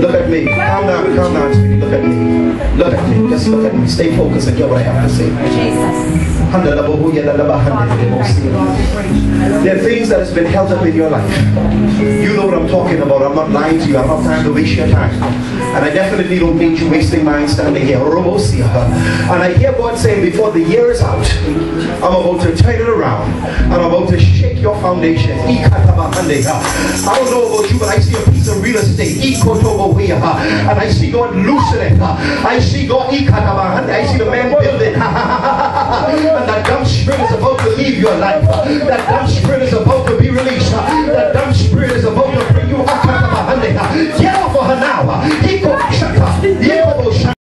Look at me. Calm down, calm down, sweetie. Look at me. Look at me. Just look at me. Stay focused and hear what I have to say. There are things that has been held up in your life. You know what I'm talking about. I'm not lying to you. I don't have time to waste your time. And I definitely don't need you wasting mine standing here. And I hear God saying before the year is out, I'm about to turn it around. I'm about to shake your foundation. I don't know about you, but I see a piece of real estate. And I see God loosening. I see God. I see the man building. and that dumb spirit is about to leave your life. That dumb spirit is about